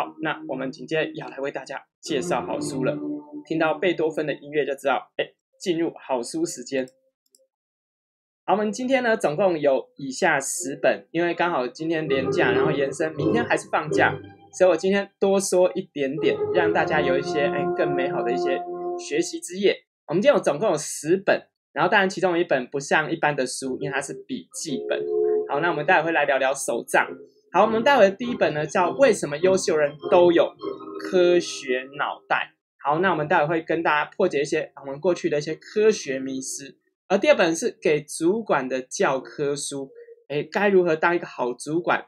好，那我们紧接着要来为大家介绍好书了。听到贝多芬的音乐就知道，哎，进入好书时间。好，我们今天呢总共有以下十本，因为刚好今天连假，然后延伸明天还是放假，所以我今天多说一点点，让大家有一些哎更美好的一些学习之夜。我们今天有总共有十本，然后当然其中有一本不像一般的书，因为它是笔记本。好，那我们待会会来聊聊手账。好，我们待会的第一本呢叫《为什么优秀人都有科学脑袋》。好，那我们待会会跟大家破解一些我们过去的一些科学迷思。而第二本是给主管的教科书。哎，该如何当一个好主管？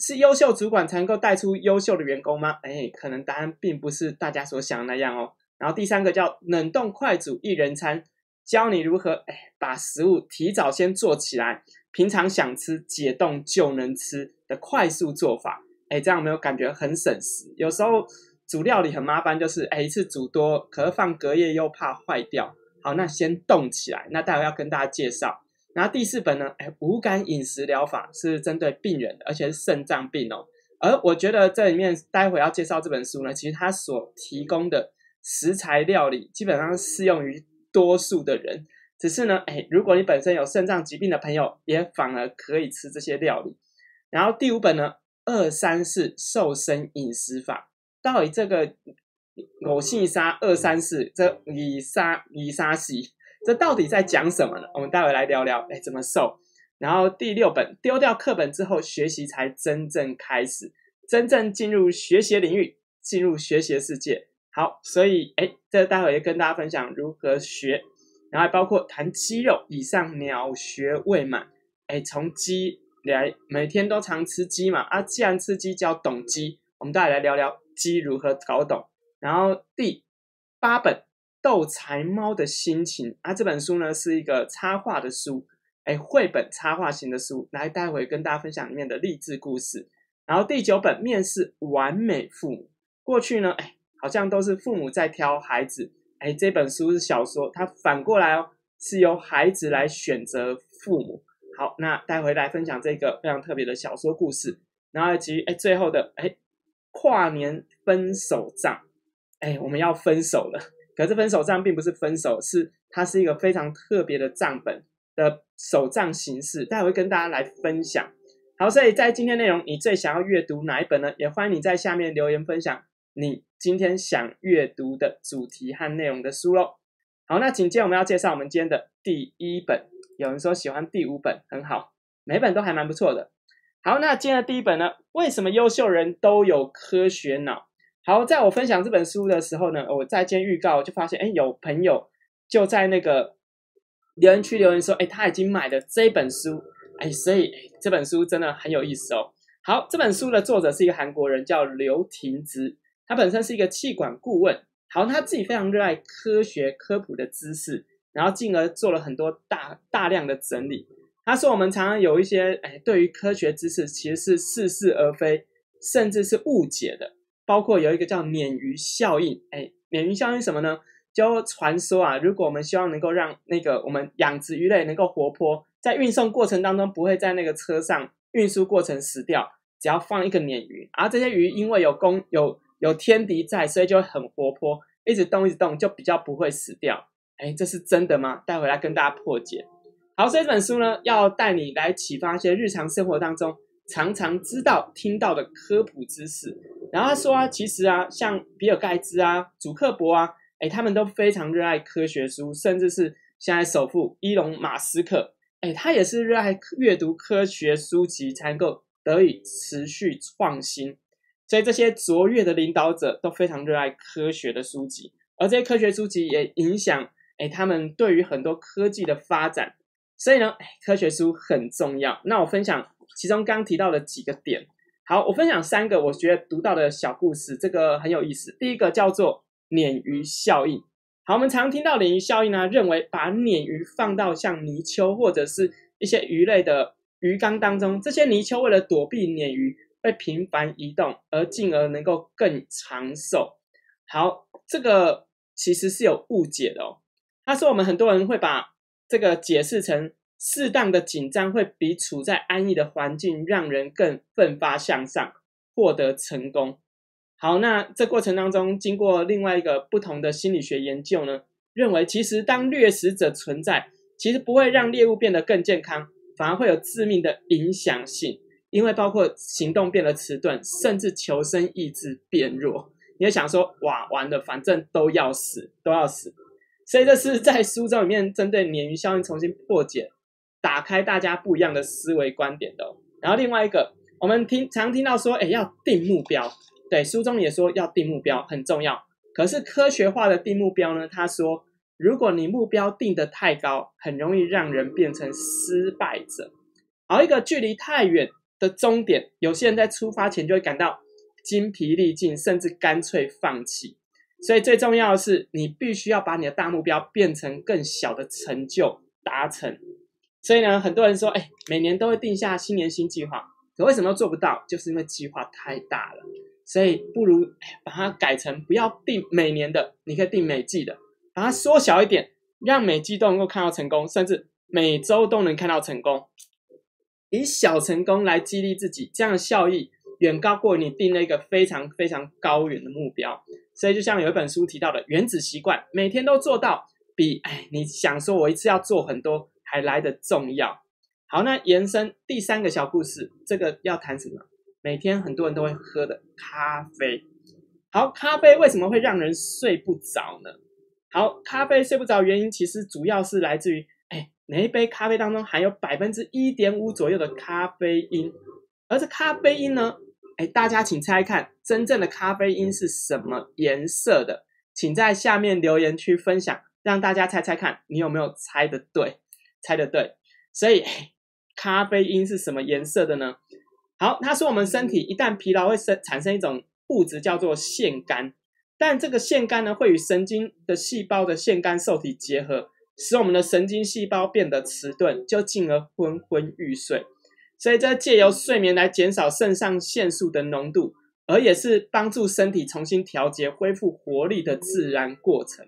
是优秀主管才能够带出优秀的员工吗？哎，可能答案并不是大家所想的那样哦。然后第三个叫冷冻快煮一人餐，教你如何哎把食物提早先做起来。平常想吃解冻就能吃的快速做法，哎，这样没有感觉很省时。有时候煮料理很麻烦，就是哎一次煮多，可是放隔夜又怕坏掉。好，那先冻起来。那待会要跟大家介绍。然后第四本呢，哎，无感饮食疗法是针对病人的，而且是肾脏病哦。而我觉得这里面待会要介绍这本书呢，其实它所提供的食材料理基本上适用于多数的人。只是呢，哎，如果你本身有肾脏疾病的朋友，也反而可以吃这些料理。然后第五本呢，二三四瘦身饮食法，到底这个我姓沙二三四这以沙以沙西，这到底在讲什么呢？我们待会来聊聊，哎，怎么瘦。然后第六本，丢掉课本之后，学习才真正开始，真正进入学习领域，进入学习世界。好，所以哎，这待会也跟大家分享如何学。然后包括谈肌肉，以上鸟学未满，哎，从肌来每天都常吃鸡嘛，啊，既然吃鸡就要懂鸡，我们再来聊聊鸡如何搞懂。然后第八本斗财猫的心情啊，这本书呢是一个插画的书，哎，绘本插画型的书，来待会跟大家分享里面的励志故事。然后第九本面试完美父母，过去呢，哎，好像都是父母在挑孩子。哎，这本书是小说，它反过来哦，是由孩子来选择父母。好，那带回来分享这个非常特别的小说故事，然后以及哎最后的哎跨年分手账，哎我们要分手了，可是分手账并不是分手，是它是一个非常特别的账本的手账形式，待会跟大家来分享。好，所以在今天内容，你最想要阅读哪一本呢？也欢迎你在下面留言分享。你今天想阅读的主题和内容的书喽。好，那紧接着我们要介绍我们今天的第一本。有人说喜欢第五本，很好，每本都还蛮不错的。好，那今天的第一本呢？为什么优秀人都有科学脑？好，在我分享这本书的时候呢，我在今天预告就发现，哎，有朋友就在那个留言区留言说，哎，他已经买了这本书，哎，所以这本书真的很有意思哦。好，这本书的作者是一个韩国人，叫刘廷之。他本身是一个气管顾问，好，他自己非常热爱科学科普的知识，然后进而做了很多大大量的整理。他说，我们常常有一些哎，对于科学知识其实是似是而非，甚至是误解的。包括有一个叫鲶鱼效应，哎，鲶鱼效应什么呢？就传说啊，如果我们希望能够让那个我们养殖鱼类能够活泼，在运送过程当中不会在那个车上运输过程死掉，只要放一个鲶鱼，而这些鱼因为有公有。有天敌在，所以就很活泼，一直动一直动，就比较不会死掉。哎，这是真的吗？带回来跟大家破解。好，这本书呢，要带你来启发一些日常生活当中常常知道、听到的科普知识。然后他说啊，其实啊，像比尔盖茨啊、祖克伯啊，哎，他们都非常热爱科学书，甚至是现在首富伊隆马斯克，哎，他也是热爱阅读科学书籍，才能够得以持续创新。所以这些卓越的领导者都非常热爱科学的书籍，而这些科学书籍也影响哎他们对于很多科技的发展。所以呢，科学书很重要。那我分享其中刚提到的几个点。好，我分享三个我觉得读到的小故事，这个很有意思。第一个叫做鲶鱼效应。好，我们常听到鲶鱼效应呢，认为把鲶鱼放到像泥鳅或者是一些鱼类的鱼缸当中，这些泥鳅为了躲避鲶鱼。会频繁移动，而进而能够更长寿。好，这个其实是有误解的哦。他说，我们很多人会把这个解释成适当的紧张会比处在安逸的环境让人更奋发向上，获得成功。好，那这过程当中，经过另外一个不同的心理学研究呢，认为其实当掠食者存在，其实不会让猎物变得更健康，反而会有致命的影响性，因为包括行动变得迟钝，甚至求生意志变弱。你会想说，哇，完了，反正都要死，都要死。所以这是在书中里面针对鲶鱼效应重新破解，打开大家不一样的思维观点的。然后另外一个，我们听常听到说，哎，要定目标。对，书中也说要定目标很重要。可是科学化的定目标呢？他说，如果你目标定得太高，很容易让人变成失败者。而一个距离太远的终点，有些人在出发前就会感到精疲力尽，甚至干脆放弃。所以最重要的是，你必须要把你的大目标变成更小的成就达成。所以呢，很多人说，哎，每年都会定下新年新计划，可为什么做不到？就是因为计划太大了。所以不如把它改成不要定每年的，你可以定每季的，把它缩小一点，让每季都能够看到成功，甚至每周都能看到成功，以小成功来激励自己，这样的效益远高过你定了一个非常非常高远的目标。所以就像有一本书提到的，原子习惯，每天都做到，比哎你想说我一次要做很多还来得重要。好，那延伸第三个小故事，这个要谈什么？每天很多人都会喝的咖啡，好，咖啡为什么会让人睡不着呢？好，咖啡睡不着原因其实主要是来自于，每一杯咖啡当中含有百分之一点五左右的咖啡因，而这咖啡因呢，哎，大家请猜看，真正的咖啡因是什么颜色的？请在下面留言区分享，让大家猜猜看，你有没有猜的对？猜的对，所以咖啡因是什么颜色的呢？好，他说我们身体一旦疲劳会生产生一种物质叫做腺苷，但这个腺苷呢会与神经的细胞的腺苷受体结合，使我们的神经细胞变得迟钝，就进而昏昏欲睡。所以这借由睡眠来减少肾上腺素的浓度，而也是帮助身体重新调节、恢复活力的自然过程。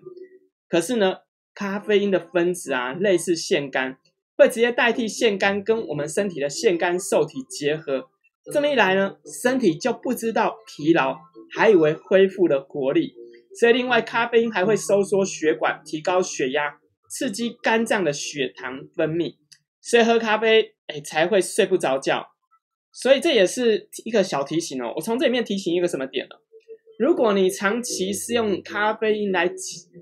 可是呢，咖啡因的分子啊，类似腺苷，会直接代替腺苷跟我们身体的腺苷受体结合。这么一来呢，身体就不知道疲劳，还以为恢复了活力。所以，另外咖啡因还会收缩血管，提高血压，刺激肝脏的血糖分泌。所以喝咖啡，哎，才会睡不着觉。所以这也是一个小提醒哦。我从这里面提醒一个什么点呢？如果你长期是用咖啡因来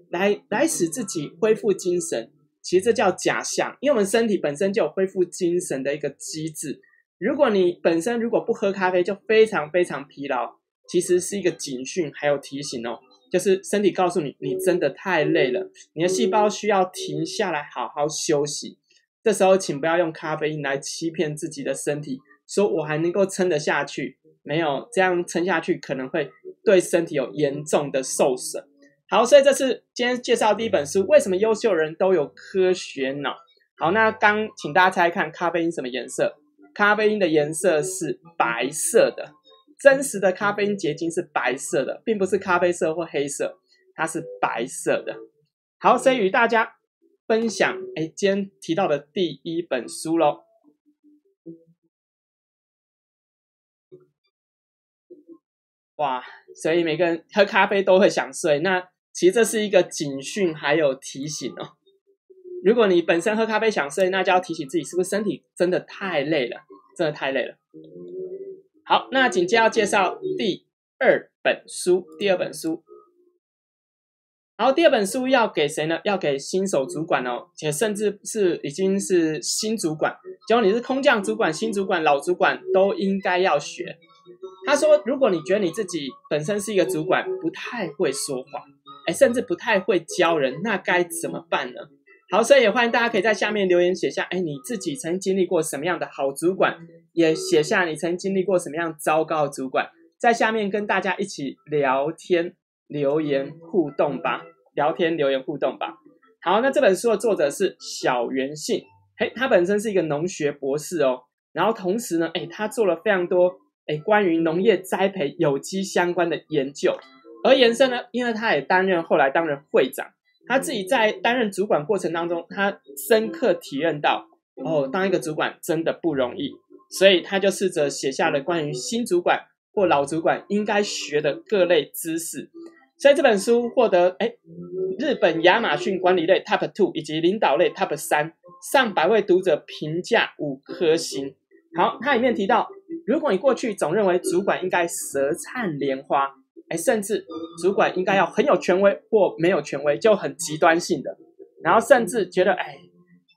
来来使自己恢复精神，其实这叫假象，因为我们身体本身就有恢复精神的一个机制。如果你本身如果不喝咖啡就非常非常疲劳，其实是一个警讯，还有提醒哦，就是身体告诉你你真的太累了，你的细胞需要停下来好好休息。这时候请不要用咖啡因来欺骗自己的身体，说我还能够撑得下去，没有这样撑下去可能会对身体有严重的受损。好，所以这是今天介绍第一本书，为什么优秀人都有科学脑？好，那刚请大家猜看咖啡因什么颜色？咖啡因的颜色是白色的，真实的咖啡因结晶是白色的，并不是咖啡色或黑色，它是白色的。好，所以与大家分享，哎，今天提到的第一本书喽。哇，所以每个人喝咖啡都会想睡，那其实这是一个警讯，还有提醒哦。如果你本身喝咖啡想睡，那就要提醒自己，是不是身体真的太累了？真的太累了。好，那紧接着要介绍第二本书，第二本书。然后第二本书要给谁呢？要给新手主管哦，且甚至是已经是新主管，只要你是空降主管、新主管、老主管，都应该要学。他说，如果你觉得你自己本身是一个主管，不太会说话，哎，甚至不太会教人，那该怎么办呢？好，所以也欢迎大家可以在下面留言写下，哎，你自己曾经历过什么样的好主管，也写下你曾经历过什么样糟糕的主管，在下面跟大家一起聊天、留言互动吧，聊天留言互动吧。好，那这本书的作者是小袁信，嘿，他本身是一个农学博士哦，然后同时呢，哎，他做了非常多哎关于农业栽培有机相关的研究，而延伸呢，因为他也担任后来担任会长。他自己在担任主管过程当中，他深刻体验到，哦，当一个主管真的不容易，所以他就试着写下了关于新主管或老主管应该学的各类知识。所以这本书获得哎日本亚马逊管理类 Top Two 以及领导类 Top 三上百位读者评价五颗星。好，它里面提到，如果你过去总认为主管应该舌灿莲花，哎，甚至主管应该要很有权威或没有权威，就很极端性的，然后甚至觉得哎，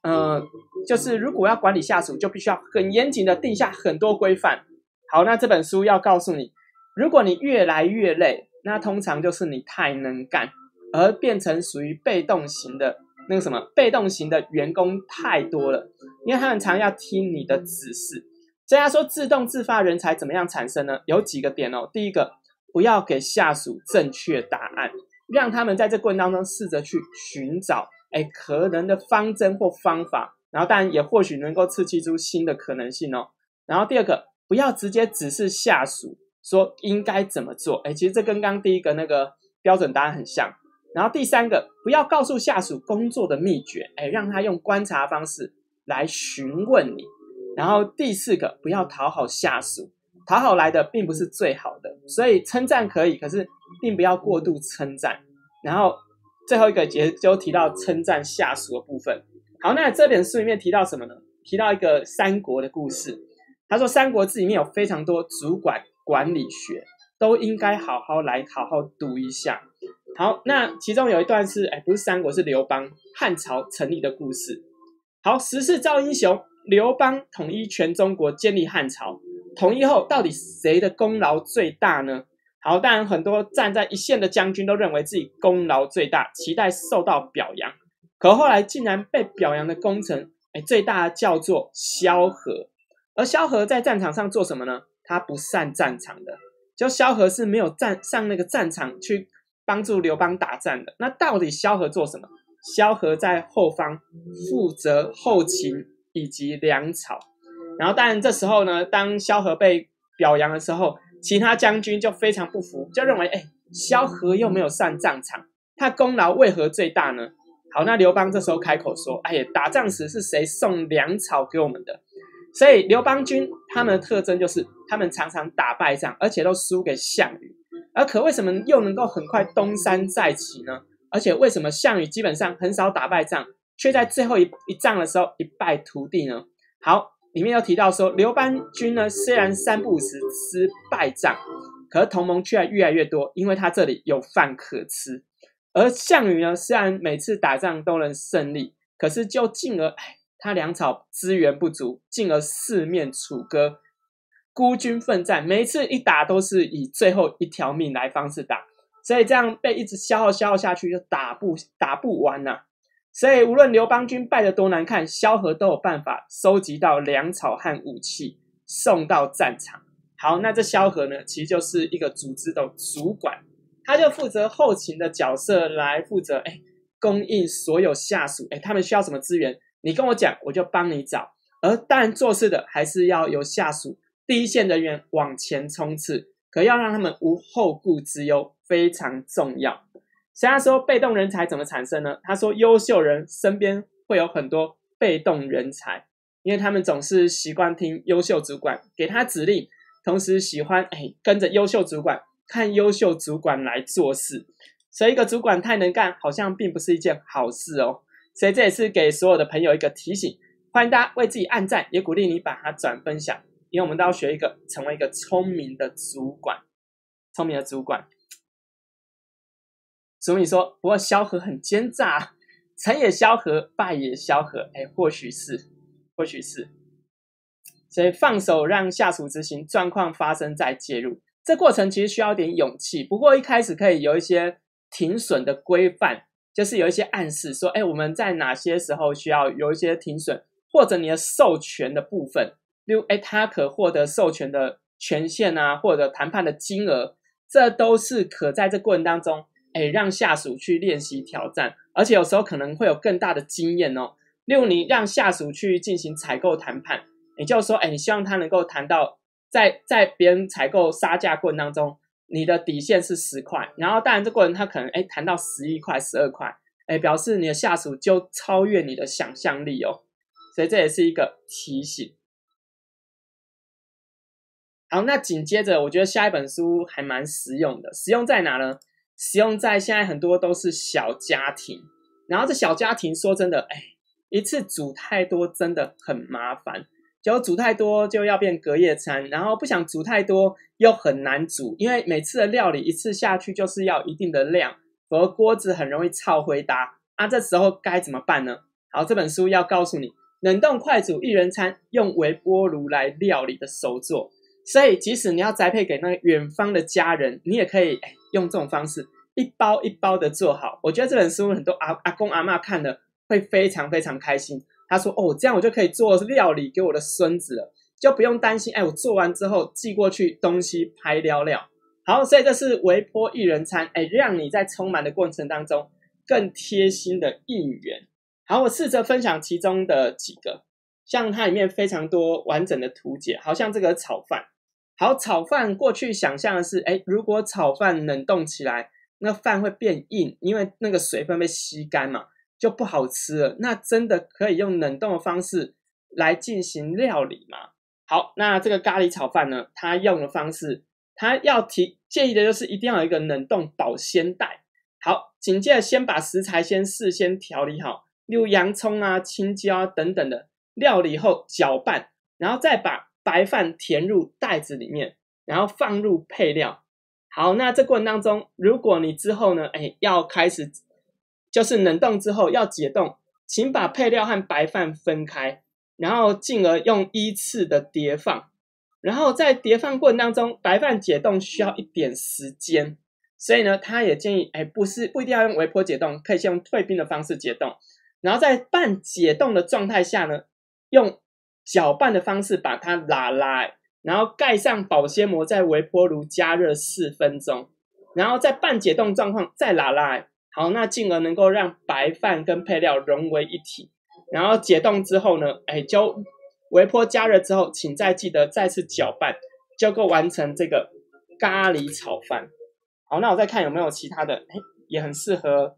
嗯，就是如果要管理下属，就必须要很严谨的定下很多规范。好，那这本书要告诉你，如果你越来越累。那通常就是你太能干，而变成属于被动型的那个什么被动型的员工太多了，因为他们常要听你的指示。这样说自动自发人才怎么样产生呢？有几个点哦。第一个，不要给下属正确答案，让他们在这过程当中试着去寻找哎可能的方针或方法，然后当然也或许能够刺激出新的可能性哦。然后第二个，不要直接指示下属。说应该怎么做？哎，其实这跟刚第一个那个标准答案很像。然后第三个，不要告诉下属工作的秘诀，哎，让他用观察方式来询问你。然后第四个，不要讨好下属，讨好来的并不是最好的。所以称赞可以，可是并不要过度称赞。然后最后一个节就提到称赞下属的部分。好，那这本书里面提到什么呢？提到一个三国的故事。他说《三国志》里面有非常多主管。管理学都应该好好来好好读一下。好，那其中有一段是，哎，不是三国，是刘邦汉朝成立的故事。好，时势造英雄，刘邦统一全中国，建立汉朝。统一后，到底谁的功劳最大呢？好，当然很多站在一线的将军都认为自己功劳最大，期待受到表扬。可后来竟然被表扬的功臣，哎，最大的叫做萧何。而萧何在战场上做什么呢？他不上战场的，就萧何是没有战上那个战场去帮助刘邦打战的。那到底萧何做什么？萧何在后方负责后勤以及粮草。然后但这时候呢，当萧何被表扬的时候，其他将军就非常不服，就认为：哎，萧何又没有上战场，他功劳为何最大呢？好，那刘邦这时候开口说：哎呀，打仗时是谁送粮草给我们的？所以刘邦军他们的特征就是，他们常常打败仗，而且都输给项羽。而可为什么又能够很快东山再起呢？而且为什么项羽基本上很少打败仗，却在最后一一仗的时候一败涂地呢？好，里面又提到说，刘邦军呢虽然三不五时失败仗，可同盟却越来越多，因为他这里有饭可吃。而项羽呢，虽然每次打仗都能胜利，可是就进而哎。他粮草资源不足，进而四面楚歌，孤军奋战，每一次一打都是以最后一条命来方式打，所以这样被一直消耗消耗下去，就打不打不完呐。所以无论刘邦军败得多难看，萧何都有办法收集到粮草和武器送到战场。好，那这萧何呢，其实就是一个组织的主管，他就负责后勤的角色，来负责哎供应所有下属哎他们需要什么资源。你跟我讲，我就帮你找。而当然做事的还是要由下属第一线人员往前冲刺，可要让他们无后顾之忧，非常重要。虽然说被动人才怎么产生呢？他说，优秀人身边会有很多被动人才，因为他们总是习惯听优秀主管给他指令，同时喜欢哎跟着优秀主管看优秀主管来做事。所以一个主管太能干，好像并不是一件好事哦。所以这也是给所有的朋友一个提醒，欢迎大家为自己按赞，也鼓励你把它转分享，因为我们都要学一个成为一个聪明的主管，聪明的主管。所以说，不过萧何很奸诈，成也萧何，败也萧何。哎，或许是，或许是。所以放手让下属执行，状况发生再介入，这过程其实需要点勇气。不过一开始可以有一些停损的规范。就是有一些暗示说，哎，我们在哪些时候需要有一些停损，或者你的授权的部分，例如，哎，他可获得授权的权限啊，或者谈判的金额，这都是可在这过程当中，哎，让下属去练习挑战，而且有时候可能会有更大的经验哦。例如，你让下属去进行采购谈判，也就是说，哎，你希望他能够谈到在在别人采购杀价过程当中。你的底线是十块，然后当然这过程他可能哎谈到十一块、十二块，哎表示你的下属就超越你的想象力哦，所以这也是一个提醒。好，那紧接着我觉得下一本书还蛮实用的，实用在哪呢？使用在现在很多都是小家庭，然后这小家庭说真的，哎，一次煮太多真的很麻烦，就煮太多就要变隔夜餐，然后不想煮太多又很难煮，因为每次的料理一次下去就是要一定的量，否则锅子很容易超回答。啊，这时候该怎么办呢？好，这本书要告诉你，冷冻快煮一人餐，用微波炉来料理的手作。所以，即使你要栽培给那个远方的家人，你也可以用这种方式，一包一包的做好。我觉得这本书很多阿阿公阿妈看了会非常非常开心。他说：“哦，这样我就可以做料理给我的孙子了，就不用担心。哎，我做完之后寄过去，东西拍料料。好，所以这是微波一人餐，哎，让你在充满的过程当中更贴心的应援。好，我试着分享其中的几个。”像它里面非常多完整的图解，好像这个炒饭，好炒饭过去想象的是，哎，如果炒饭冷冻起来，那饭会变硬，因为那个水分被吸干嘛，就不好吃了。那真的可以用冷冻的方式来进行料理吗？好，那这个咖喱炒饭呢，它用的方式，它要提建议的就是一定要有一个冷冻保鲜袋。好，紧接着先把食材先事先调理好，例如洋葱啊、青椒啊等等的。料理后搅拌，然后再把白饭填入袋子里面，然后放入配料。好，那这过程当中，如果你之后呢，哎，要开始就是冷冻之后要解冻，请把配料和白饭分开，然后进而用依次的叠放。然后在叠放过程当中，白饭解冻需要一点时间，所以呢，他也建议，哎，不是不一定要用微波解冻，可以先用退冰的方式解冻。然后在半解冻的状态下呢。用搅拌的方式把它拉拉，然后盖上保鲜膜，在微波炉加热四分钟，然后在半解冻状况再拉拉，好，那进而能够让白饭跟配料融为一体。然后解冻之后呢，哎，就微波加热之后，请再记得再次搅拌，就够完成这个咖喱炒饭。好，那我再看有没有其他的，哎，也很适合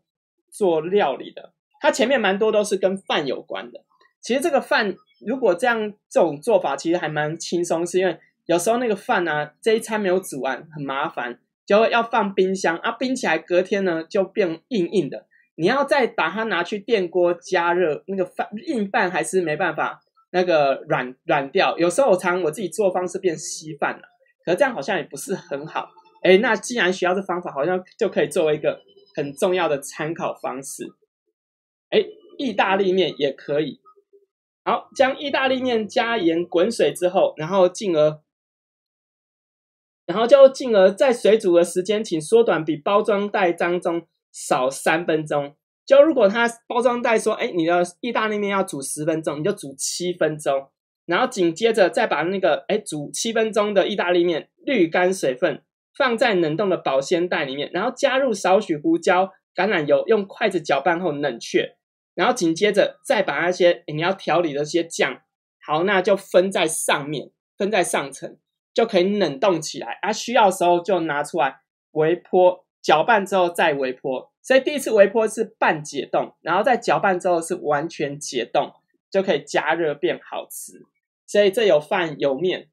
做料理的。它前面蛮多都是跟饭有关的。其实这个饭如果这样这种做法，其实还蛮轻松，是因为有时候那个饭呢，这一餐没有煮完，很麻烦，就要放冰箱啊，冰起来隔天呢就变硬硬的，你要再把它拿去电锅加热，那个饭硬饭还是没办法那个软软掉。有时候我常我自己做方式变稀饭了，可这样好像也不是很好。哎，那既然学到这方法，好像就可以作为一个很重要的参考方式。哎，意大利面也可以。好，将意大利面加盐滚水之后，然后进而，然后就进而在水煮的时间，请缩短，比包装袋当中少三分钟。就如果它包装袋说，哎，你的意大利面要煮十分钟，你就煮七分钟，然后紧接着再把那个哎煮七分钟的意大利面滤干水分，放在冷冻的保鲜袋里面，然后加入少许胡椒、橄榄油，用筷子搅拌后冷却。然后紧接着再把那些你要调理的这些酱，好，那就分在上面，分在上层，就可以冷冻起来。啊，需要的时候就拿出来微波，搅拌之后再微波。所以第一次微波是半解冻，然后再搅拌之后是完全解冻，就可以加热变好吃。所以这有饭有面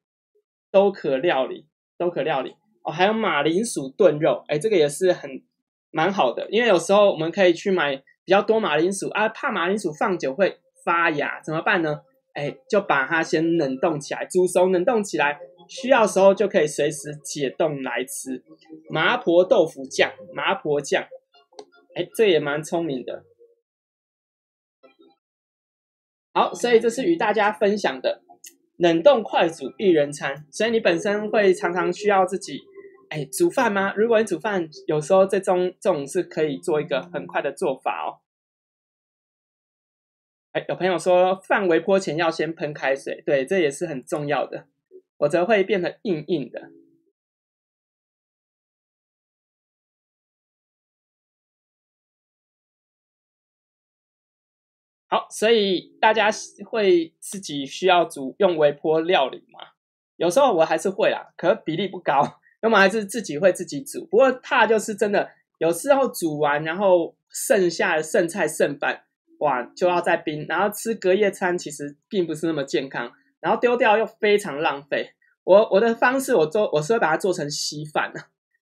都可料理，都可料理哦。还有马铃薯炖肉，哎，这个也是很蛮好的，因为有时候我们可以去买。比较多马铃薯啊，怕马铃薯放久会发芽，怎么办呢？哎，就把它先冷冻起来，煮熟冷冻起来，需要时候就可以随时解冻来吃。麻婆豆腐酱，麻婆酱，哎，这也蛮聪明的。好，所以这是与大家分享的冷冻快煮一人餐。所以你本身会常常需要自己。哎，煮饭吗？如果你煮饭，有时候这种这种是可以做一个很快的做法哦。哎，有朋友说饭微波前要先喷开水，对，这也是很重要的，否则会变得硬硬的。好，所以大家会自己需要煮用微波料理吗？有时候我还是会啦，可比例不高。要么还是自己会自己煮，不过怕就是真的有时候煮完，然后剩下的剩菜剩饭，哇，就要再冰，然后吃隔夜餐其实并不是那么健康，然后丢掉又非常浪费。我我的方式，我做我是会把它做成稀饭的，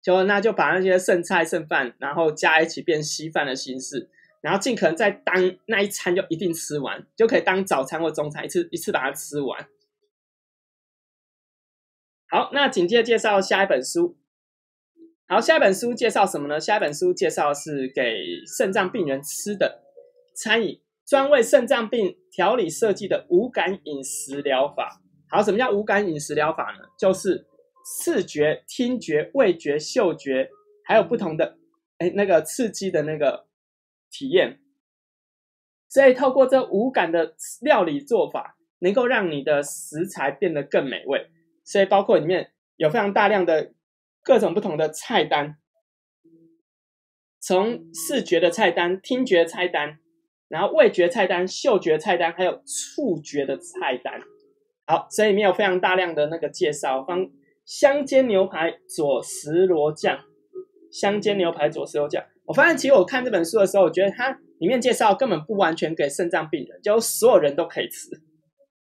就那就把那些剩菜剩饭，然后加一起变稀饭的形式，然后尽可能在当那一餐就一定吃完，就可以当早餐或中餐一次一次把它吃完。好，那紧接着介绍下一本书。好，下一本书介绍什么呢？下一本书介绍是给肾脏病人吃的餐饮，专为肾脏病调理设计的无感饮食疗法。好，什么叫无感饮食疗法呢？就是视觉、听觉、味觉、嗅觉，还有不同的哎那个刺激的那个体验。所以透过这无感的料理做法，能够让你的食材变得更美味。所以包括里面有非常大量的。各种不同的菜单，从视觉的菜单、听觉菜单，然后味觉菜单、嗅觉菜单，还有触觉的菜单。好，所以里面有非常大量的那个介绍，方香煎牛排佐石螺酱，香煎牛排佐石螺酱。我发现其实我看这本书的时候，我觉得它里面介绍根本不完全给肾脏病人，就所有人都可以吃。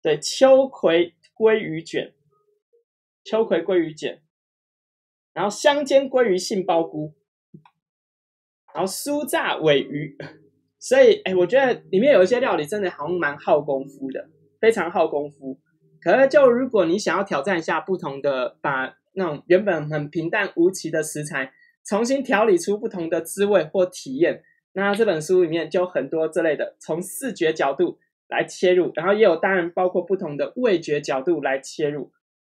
对，秋葵鲑鱼卷，秋葵鲑鱼卷。然后香煎鲑鱼杏鲍菇，然后酥炸尾鱼，所以哎，我觉得里面有一些料理真的好像蛮耗功夫的，非常耗功夫。可是就如果你想要挑战一下不同的，把那种原本很平淡无奇的食材，重新调理出不同的滋味或体验，那这本书里面就很多这类的，从视觉角度来切入，然后也有当然包括不同的味觉角度来切入。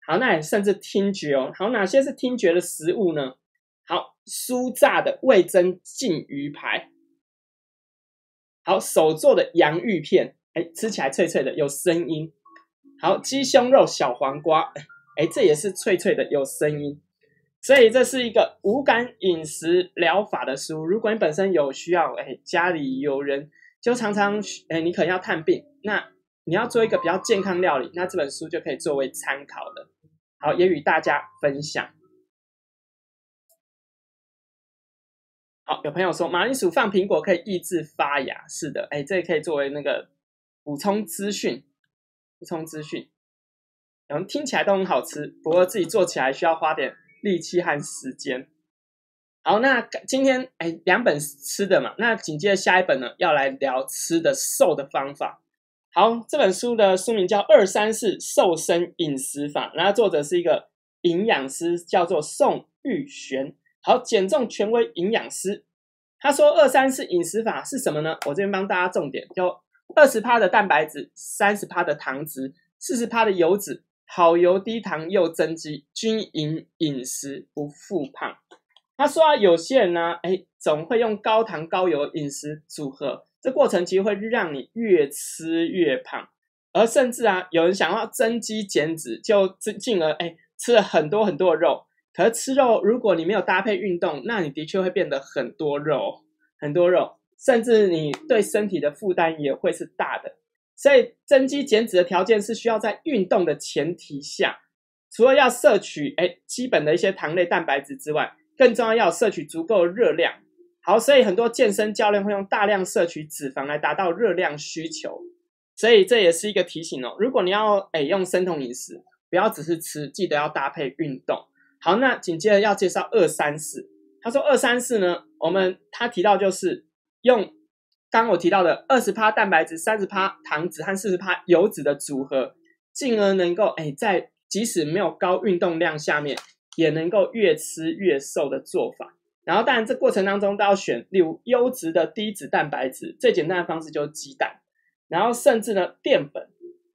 好，那也甚至听觉哦。好，哪些是听觉的食物呢？好，酥炸的味增鲫鱼排，好，手做的洋芋片，哎，吃起来脆脆的，有声音。好，鸡胸肉小黄瓜，哎，这也是脆脆的，有声音。所以这是一个无感饮食疗法的书。如果你本身有需要，哎，家里有人就常常，哎，你可能要探病，那你要做一个比较健康料理，那这本书就可以作为参考了。好，也与大家分享。好，有朋友说马铃薯放苹果可以抑制发芽，是的，哎，这也可以作为那个补充资讯，补充资讯。然后听起来都很好吃，不过自己做起来需要花点力气和时间。好，那今天哎两本吃的嘛，那紧接着下一本呢，要来聊吃的瘦的方法。好，这本书的书名叫《二三四瘦身饮食法》，然后作者是一个营养师，叫做宋玉璇。好，减重权威营养师，他说二三四饮食法是什么呢？我这边帮大家重点，就二十趴的蛋白质，三十趴的糖质，四十趴的油脂，好油低糖又增肌，均匀饮食不复胖。他说啊，有些人呢，哎，总会用高糖高油饮食组合。这过程其实会让你越吃越胖，而甚至啊，有人想要增肌减脂，就进而哎吃了很多很多肉。可是吃肉，如果你没有搭配运动，那你的确会变得很多肉，很多肉，甚至你对身体的负担也会是大的。所以增肌减脂的条件是需要在运动的前提下，除了要摄取哎基本的一些糖类蛋白质之外，更重要要摄取足够热量。好，所以很多健身教练会用大量摄取脂肪来达到热量需求，所以这也是一个提醒哦。如果你要哎用生酮饮食，不要只是吃，记得要搭配运动。好，那紧接着要介绍二三四。他说二三四呢，我们他提到就是用刚我提到的二十趴蛋白质、三十趴糖脂和四十趴油脂的组合，进而能够哎在即使没有高运动量下面，也能够越吃越瘦的做法。然后，当然，这过程当中都要选，例如优质的低脂蛋白质，最简单的方式就是鸡蛋。然后，甚至呢，淀粉。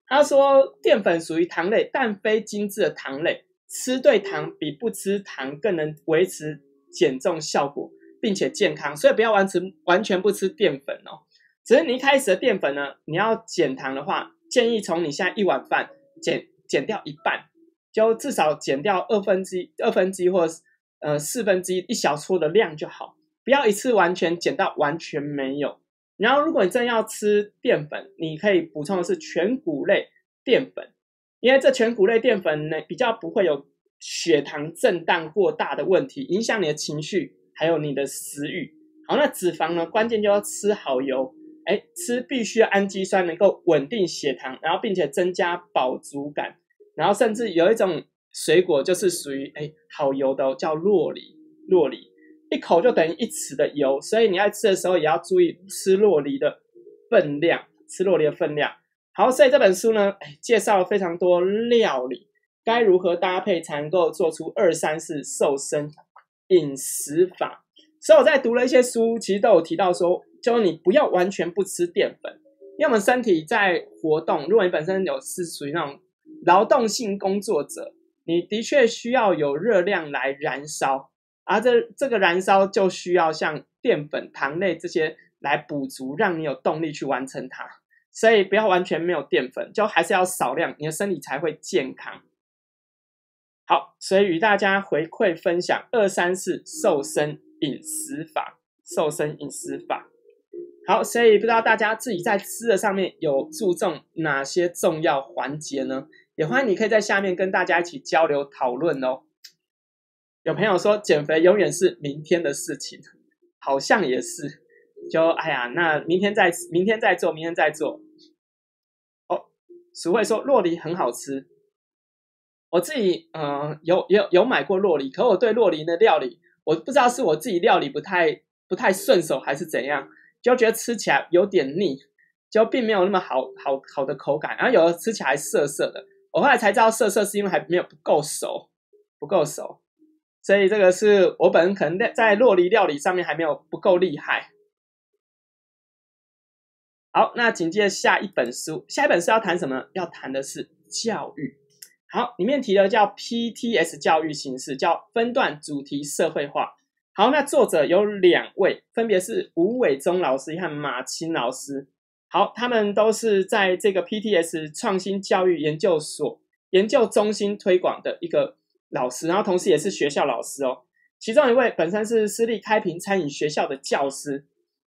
他说，淀粉属于糖类，但非精致的糖类。吃对糖比不吃糖更能维持减重效果，并且健康。所以，不要完全完全不吃淀粉哦。只是你一开始的淀粉呢，你要减糖的话，建议从你现在一碗饭减减掉一半，就至少减掉二分之一、二分之一，或者。呃，四分之一一小撮的量就好，不要一次完全减到完全没有。然后，如果你真要吃淀粉，你可以补充的是全谷类淀粉，因为这全谷类淀粉呢比较不会有血糖震荡过大的问题，影响你的情绪还有你的食欲。好，那脂肪呢，关键就要吃好油，哎，吃必须氨基酸能够稳定血糖，然后并且增加饱足感，然后甚至有一种。水果就是属于哎好油的，叫洛梨。洛梨一口就等于一匙的油，所以你在吃的时候也要注意吃洛梨的分量，吃洛梨的分量。好，所以这本书呢，哎，介绍了非常多料理，该如何搭配才能够做出二三四瘦身饮食法。所以我在读了一些书，其实都有提到说，就是你不要完全不吃淀粉，因为我们身体在活动，如果你本身有是属于那种劳动性工作者，你的确需要有热量来燃烧，而这这个燃烧就需要像淀粉、糖类这些来补足，让你有动力去完成它。所以不要完全没有淀粉，就还是要少量，你的身体才会健康。好，所以与大家回馈分享二三四瘦身饮食法，瘦身饮食法。好，所以不知道大家自己在吃的上面有注重哪些重要环节呢？也欢迎你可以在下面跟大家一起交流讨论哦。有朋友说减肥永远是明天的事情，好像也是。就哎呀，那明天再明天再做，明天再做。只会说洛梨很好吃，我自己嗯有有有买过洛梨，可我对洛梨的料理，我不知道是我自己料理不太不太顺手还是怎样，就觉得吃起来有点腻，就并没有那么好好好的口感，然后有的吃起来涩涩的，我后来才知道涩涩是因为还没有不够熟，不够熟，所以这个是我本人可能在在洛梨料理上面还没有不够厉害。好，那紧接着下一本书，下一本书要谈什么？要谈的是教育。好，里面提的叫 PTS 教育形式，叫分段主题社会化。好，那作者有两位，分别是吴伟忠老师和马青老师。好，他们都是在这个 PTS 创新教育研究所研究中心推广的一个老师，然后同时也是学校老师哦。其中一位本身是私立开平餐饮学校的教师。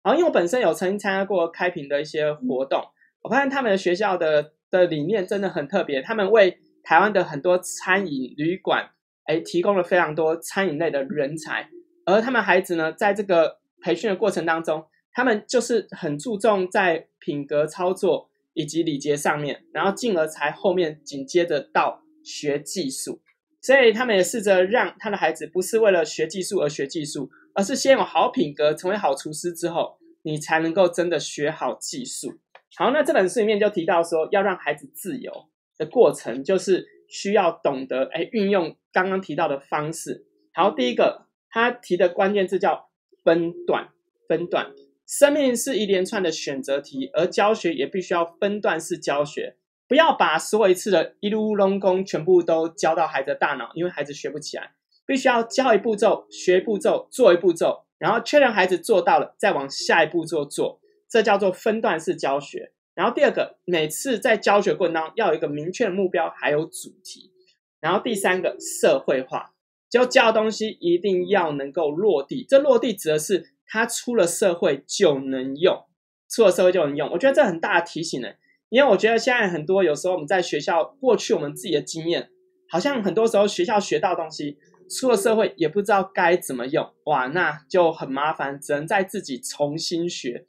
然后，因为我本身有曾经参加过开平的一些活动，我发现他们的学校的的理念真的很特别。他们为台湾的很多餐饮旅馆，哎，提供了非常多餐饮类的人才。而他们孩子呢，在这个培训的过程当中，他们就是很注重在品格操作以及礼节上面，然后进而才后面紧接着到学技术。所以他们也试着让他的孩子不是为了学技术而学技术。而是先有好品格，成为好厨师之后，你才能够真的学好技术。好，那这本书里面就提到说，要让孩子自由的过程，就是需要懂得哎运用刚刚提到的方式。好，第一个他提的关键字叫分段，分段。生命是一连串的选择题，而教学也必须要分段式教学，不要把所有一次的一路龙功全部都教到孩子的大脑，因为孩子学不起来。必须要教一步骤，学步骤，做一步骤，然后确认孩子做到了，再往下一步做做，这叫做分段式教学。然后第二个，每次在教学过程当中要有一个明确的目标，还有主题。然后第三个，社会化，就教的东西一定要能够落地。这落地指的是他出了社会就能用，出了社会就能用。我觉得这很大的提醒呢，因为我觉得现在很多有时候我们在学校过去我们自己的经验，好像很多时候学校学到东西。出了社会也不知道该怎么用，哇，那就很麻烦，只能再自己重新学。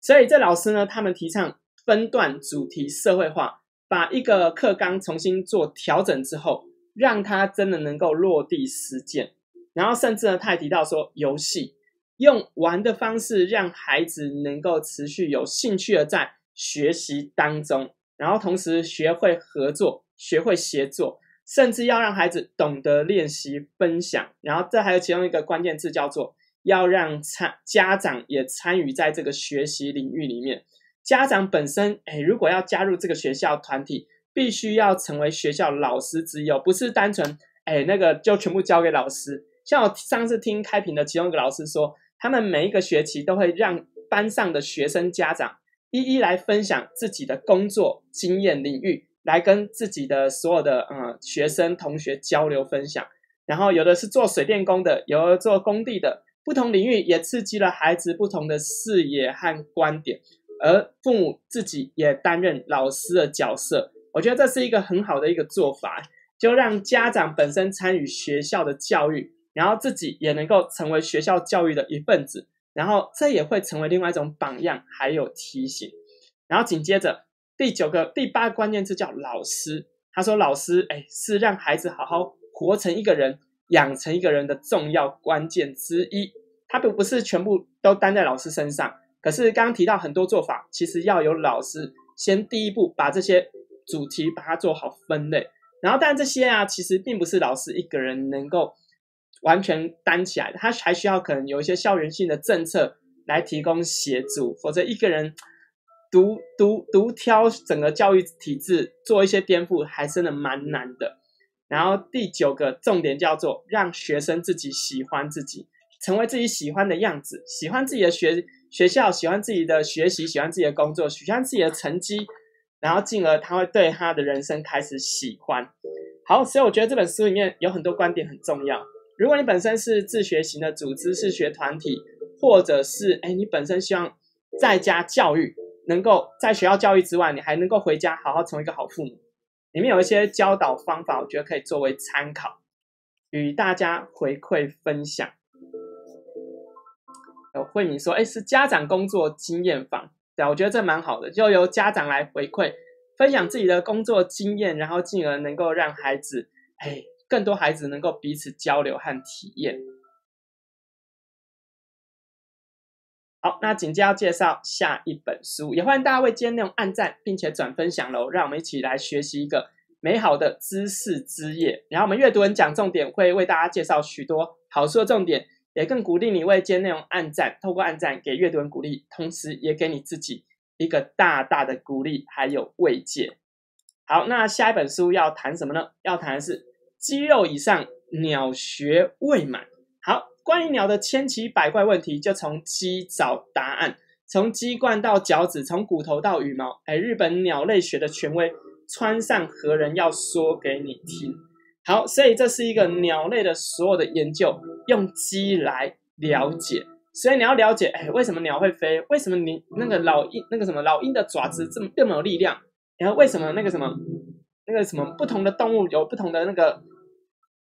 所以这老师呢，他们提倡分段主题社会化，把一个课纲重新做调整之后，让它真的能够落地实践。然后甚至呢，他还提到说，游戏用玩的方式，让孩子能够持续有兴趣的在学习当中，然后同时学会合作，学会协作。甚至要让孩子懂得练习分享，然后这还有其中一个关键字叫做要让参家长也参与在这个学习领域里面。家长本身，哎，如果要加入这个学校团体，必须要成为学校老师之友，不是单纯哎那个就全部交给老师。像我上次听开平的其中一个老师说，他们每一个学期都会让班上的学生家长一一来分享自己的工作经验领域。来跟自己的所有的呃学生同学交流分享，然后有的是做水电工的，有的做工地的，不同领域也刺激了孩子不同的视野和观点，而父母自己也担任老师的角色，我觉得这是一个很好的一个做法，就让家长本身参与学校的教育，然后自己也能够成为学校教育的一份子，然后这也会成为另外一种榜样，还有提醒，然后紧接着。第九个、第八个关键字叫老师。他说老师，哎，是让孩子好好活成一个人、养成一个人的重要关键之一。他并不是全部都担在老师身上，可是刚刚提到很多做法，其实要有老师先第一步把这些主题把它做好分类，然后但这些啊，其实并不是老师一个人能够完全担起来，他还需要可能有一些校园性的政策来提供协助，否则一个人独独独挑整个教育体制做一些颠覆，还真的蛮难的。然后第九个重点叫做让学生自己喜欢自己。成为自己喜欢的样子，喜欢自己的学学校，喜欢自己的学习，喜欢自己的工作，喜欢自己的成绩，然后进而他会对他的人生开始喜欢。好，所以我觉得这本书里面有很多观点很重要。如果你本身是自学型的组织、自学团体，或者是哎你本身希望在家教育，能够在学校教育之外，你还能够回家好好成为一个好父母，里面有一些教导方法，我觉得可以作为参考，与大家回馈分享。有慧敏说：“哎，是家长工作经验坊，对，我觉得这蛮好的，就由家长来回馈，分享自己的工作经验，然后进而能够让孩子，哎，更多孩子能够彼此交流和体验。好，那紧接着要介绍下一本书，也欢迎大家为今天内容按赞，并且转分享喽，让我们一起来学习一个美好的知识之夜。然后我们阅读人讲重点，会为大家介绍许多好书的重点。”也更鼓励你为今天内容按赞，透过按赞给阅读人鼓励，同时也给你自己一个大大的鼓励，还有慰藉。好，那下一本书要谈什么呢？要谈的是肌肉以上鸟学未满。好，关于鸟的千奇百怪问题，就从鸡找答案，从鸡冠到脚趾，从骨头到羽毛。哎，日本鸟类学的权威川上和人要说给你听。好，所以这是一个鸟类的所有的研究，用鸡来了解。所以你要了解，哎，为什么鸟会飞？为什么你那个老鹰那个什么老鹰的爪子这么这么有力量？然后为什么那个什么那个什么不同的动物有不同的那个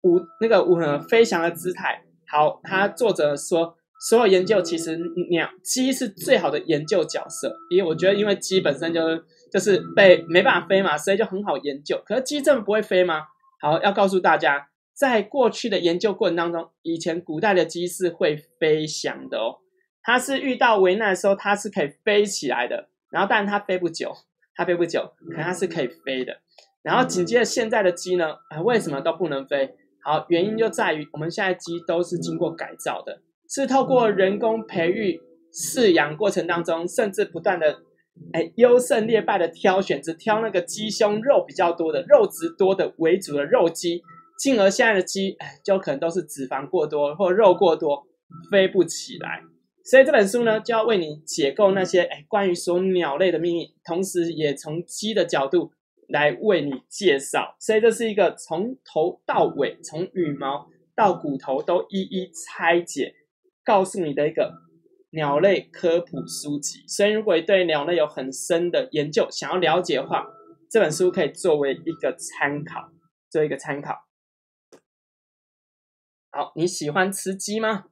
舞那个舞飞翔的姿态？好，他作者说，所有研究其实鸟鸡是最好的研究角色，因为我觉得，因为鸡本身就是就是被没办法飞嘛，所以就很好研究。可是鸡真的不会飞吗？好，要告诉大家，在过去的研究过程当中，以前古代的鸡是会飞翔的哦。它是遇到危难的时候，它是可以飞起来的。然后，但它飞不久，它飞不久，可它是可以飞的。然后紧接着现在的鸡呢，啊，为什么都不能飞？好，原因就在于我们现在鸡都是经过改造的，是透过人工培育、饲养过程当中，甚至不断的。哎，优胜劣败的挑选，只挑那个鸡胸肉比较多的、肉质多的为主的肉鸡，进而现在的鸡，哎，就可能都是脂肪过多或肉过多，飞不起来。所以这本书呢，就要为你解构那些哎关于所有鸟类的秘密，同时也从鸡的角度来为你介绍。所以这是一个从头到尾，从羽毛到骨头都一一拆解，告诉你的一个。鸟类科普书籍，所以如果你对鸟类有很深的研究，想要了解的话，这本书可以作为一个参考，做一个参考。好，你喜欢吃鸡吗？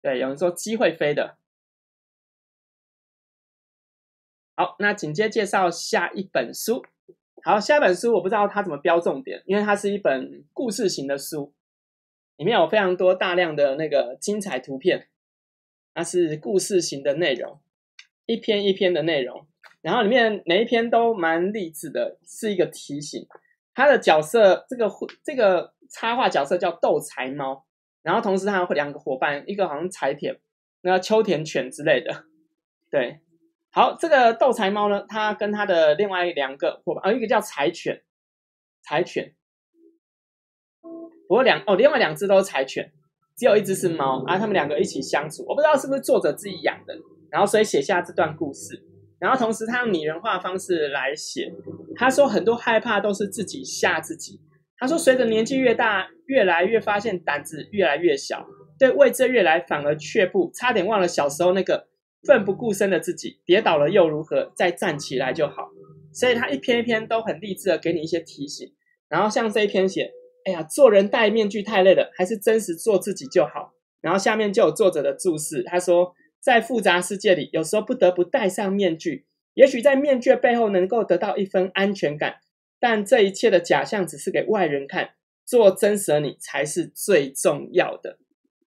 对，有人说鸡会飞的。好，那紧接介绍下一本书。好，下一本书我不知道它怎么标重点，因为它是一本故事型的书。里面有非常多大量的那个精彩图片，它是故事型的内容，一篇一篇的内容，然后里面每一篇都蛮励志的，是一个提醒。它的角色，这个这个插画角色叫斗柴猫，然后同时它有两个伙伴，一个好像柴田，那秋田犬之类的。对，好，这个斗柴猫呢，它跟它的另外两个伙伴，呃，一个叫柴犬，柴犬。不过两哦，另外两只都是柴犬，只有一只是猫啊。他们两个一起相处，我不知道是不是作者自己养的，然后所以写下这段故事。然后同时他用拟人化的方式来写，他说很多害怕都是自己吓自己。他说随着年纪越大，越来越发现胆子越来越小，对未知越来反而却步，差点忘了小时候那个奋不顾身的自己。跌倒了又如何？再站起来就好。所以他一篇一篇都很励志的给你一些提醒。然后像这一篇写。哎呀，做人戴面具太累了，还是真实做自己就好。然后下面就有作者的注释，他说，在复杂世界里，有时候不得不戴上面具，也许在面具背后能够得到一份安全感，但这一切的假象只是给外人看，做真实的你才是最重要的。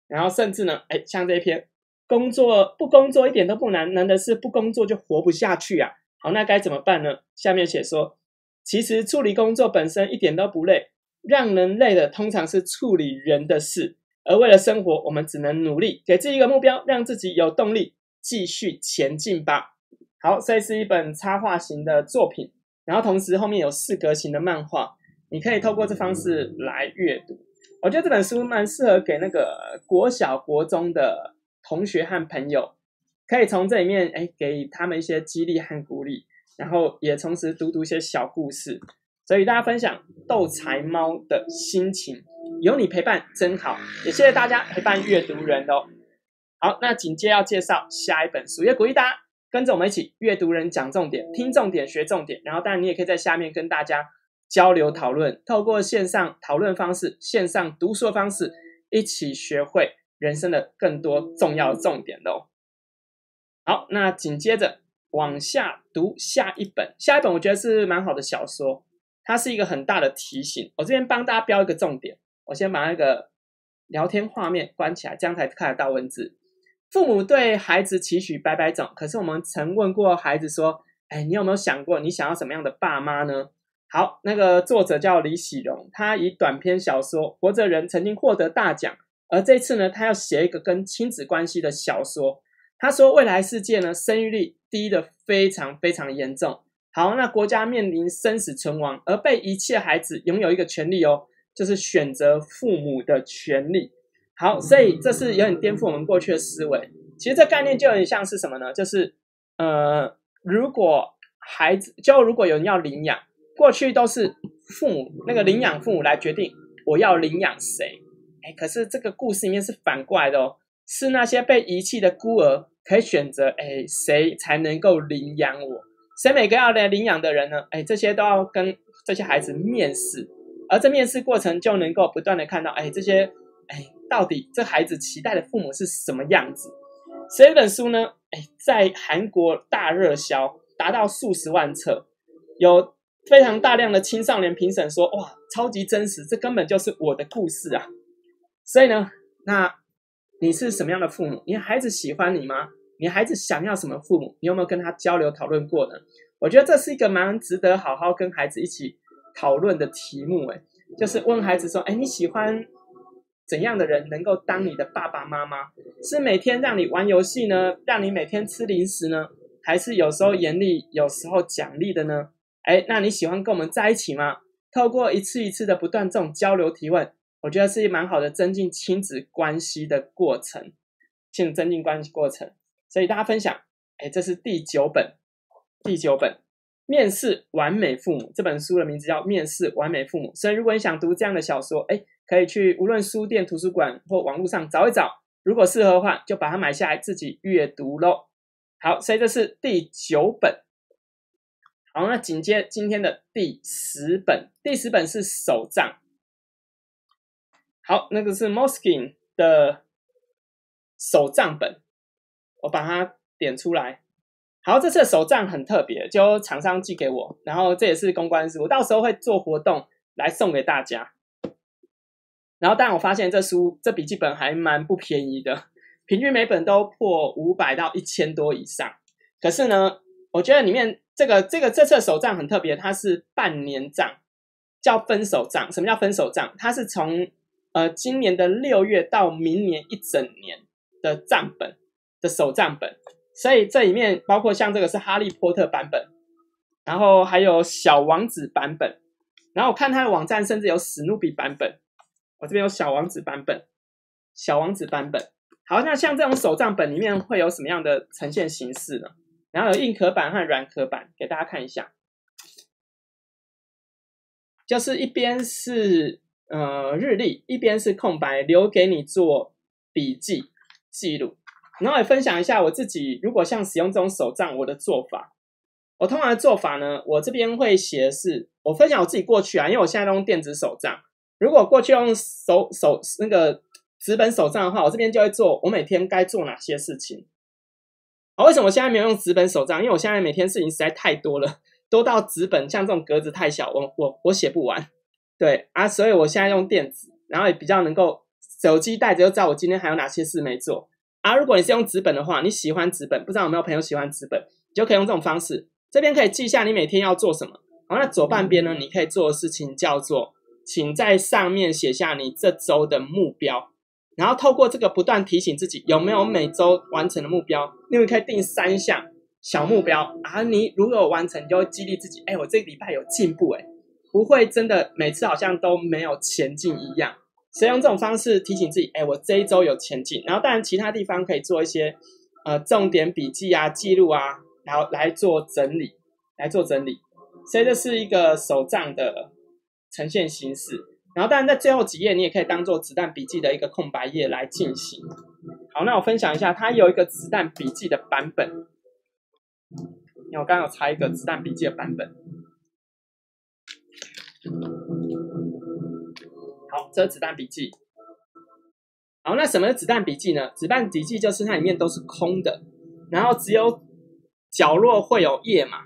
然后甚至呢，哎，像这一篇，工作不工作一点都不难，难的是不工作就活不下去啊。好，那该怎么办呢？下面写说，其实处理工作本身一点都不累，让人累的通常是处理人的事。而为了生活，我们只能努力，给自己一个目标，让自己有动力继续前进吧。好，这是一本插画型的作品，然后同时后面有四格型的漫画，你可以透过这方式来阅读。我觉得这本书蛮适合给那个国小、国中的同学和朋友，可以从这里面哎给他们一些激励和鼓励，然后也同时读读一些小故事，所以大家分享斗财猫的心情。有你陪伴真好，也谢谢大家陪伴阅读人哦。好，那紧接要介绍下一本书，也鼓励大家跟着我们一起阅读人讲重点，听重点学重点。然后当然你也可以在下面跟大家交流讨论，透过线上讨论方式、线上读书的方式，一起学会人生的更多重要重点哦。好，那紧接着往下读下一本，下一本我觉得是蛮好的小说，它是一个很大的提醒。我这边帮大家标一个重点。我先把那个聊天画面关起来，这样才看得到文字。父母对孩子期许百百种，可是我们曾问过孩子说：“哎，你有没有想过你想要什么样的爸妈呢？”好，那个作者叫李喜荣，他以短篇小说《活着人》曾经获得大奖，而这次呢，他要写一个跟亲子关系的小说。他说，未来世界呢，生育率低的非常非常严重。好，那国家面临生死存亡，而被遗弃的孩子拥有一个权利哦。就是选择父母的权利。好，所以这是有点颠覆我们过去的思维。其实这概念就有点像是什么呢？就是呃，如果孩子就如果有人要领养，过去都是父母那个领养父母来决定我要领养谁。哎，可是这个故事里面是反过来的哦，是那些被遗弃的孤儿可以选择，哎，谁才能够领养我？谁每个要来领养的人呢？哎，这些都要跟这些孩子面试。而这面试过程就能够不断的看到，哎，这些，哎，到底这孩子期待的父母是什么样子？这本书呢，哎，在韩国大热销，达到数十万册，有非常大量的青少年评审说，哇，超级真实，这根本就是我的故事啊！所以呢，那你是什么样的父母？你孩子喜欢你吗？你孩子想要什么父母？你有没有跟他交流讨论过呢？我觉得这是一个蛮值得好好跟孩子一起。讨论的题目，哎，就是问孩子说，哎，你喜欢怎样的人能够当你的爸爸妈妈？是每天让你玩游戏呢，让你每天吃零食呢，还是有时候严厉，有时候奖励的呢？哎，那你喜欢跟我们在一起吗？透过一次一次的不断这种交流提问，我觉得是一蛮好的增进亲子关系的过程，亲子增进关系过程。所以大家分享，哎，这是第九本，第九本。面试完美父母这本书的名字叫《面试完美父母》，所以如果你想读这样的小说，哎，可以去无论书店、图书馆或网络上找一找，如果适合的话，就把它买下来自己阅读喽。好，所以这是第九本。好，那紧接今天的第十本，第十本是手账。好，那个是 Moskin 的手账本，我把它点出来。好，这次手账很特别，就厂商寄给我，然后这也是公关书，我到时候会做活动来送给大家。然后，但我发现这书这笔记本还蛮不便宜的，平均每本都破五百到一千多以上。可是呢，我觉得里面这个这个这次手账很特别，它是半年账，叫分手账。什么叫分手账？它是从呃今年的六月到明年一整年的账本的手账本。所以这里面包括像这个是哈利波特版本，然后还有小王子版本，然后我看它的网站甚至有史努比版本，我这边有小王子版本，小王子版本。好，那像这种手账本里面会有什么样的呈现形式呢？然后有硬壳版和软壳版，给大家看一下，就是一边是呃日历，一边是空白，留给你做笔记记录。然后也分享一下我自己，如果像使用这种手账，我的做法。我通常的做法呢，我这边会写的是，我分享我自己过去啊，因为我现在用电子手账。如果过去用手手那个纸本手账的话，我这边就会做我每天该做哪些事情。好，为什么我现在没有用纸本手账？因为我现在每天事情实在太多了，多到纸本像这种格子太小，我我我写不完。对啊，所以我现在用电子，然后也比较能够手机带着就知道我今天还有哪些事没做。啊，如果你是用纸本的话，你喜欢纸本，不知道有没有朋友喜欢纸本，你就可以用这种方式。这边可以记下你每天要做什么。好，那左半边呢，你可以做的事情叫做，请在上面写下你这周的目标，然后透过这个不断提醒自己有没有每周完成的目标。因为可以定三项小目标啊，你如果有完成，就会激励自己，哎，我这个礼拜有进步，哎，不会真的每次好像都没有前进一样。所以用这种方式提醒自己，哎，我这一周有前进。然后当然其他地方可以做一些呃重点笔记啊、记录啊，然后来做整理，来做整理。所以这是一个手账的呈现形式，然后当然在最后几页，你也可以当做子弹笔记的一个空白页来进行。好，那我分享一下，它有一个子弹笔记的版本。我刚刚有查一个子弹笔记的版本。好，这是子弹笔记。好，那什么是子弹笔记呢？子弹笔记就是它里面都是空的，然后只有角落会有页码。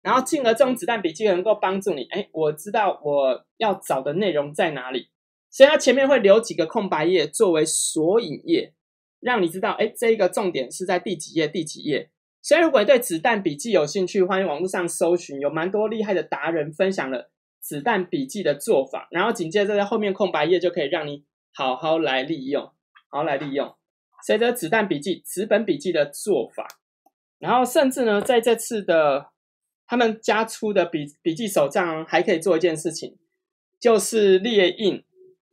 然后进而这种子弹笔记能够帮助你，哎，我知道我要找的内容在哪里，所以它前面会留几个空白页作为索引页，让你知道，哎，这一个重点是在第几页第几页。所以如果你对子弹笔记有兴趣，欢迎网络上搜寻，有蛮多厉害的达人分享了子弹笔记的做法，然后紧接着在后面空白页就可以让你好好来利用，好好来利用。随着子弹笔记、纸本笔记的做法，然后甚至呢，在这次的。他们家出的笔笔记手账还可以做一件事情，就是列印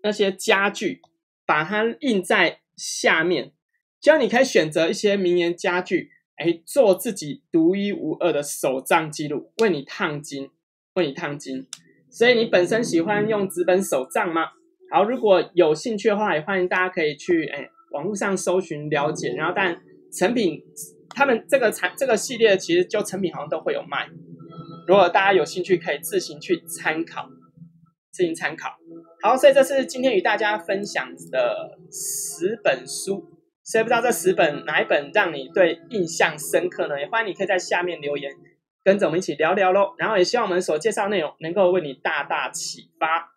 那些家具，把它印在下面，这样你可以选择一些名言家具，哎，做自己独一无二的手账记录，为你烫金，为你烫金。所以你本身喜欢用纸本手账吗？好，如果有兴趣的话，也欢迎大家可以去哎网络上搜寻了解。然后，但成品。他们这个产这个系列其实就成品好像都会有卖，如果大家有兴趣，可以自行去参考，自行参考。好，所以这是今天与大家分享的十本书，所以不知道这十本哪一本让你对印象深刻呢？也欢迎你可以在下面留言，跟着我们一起聊聊喽。然后也希望我们所介绍内容能够为你大大启发。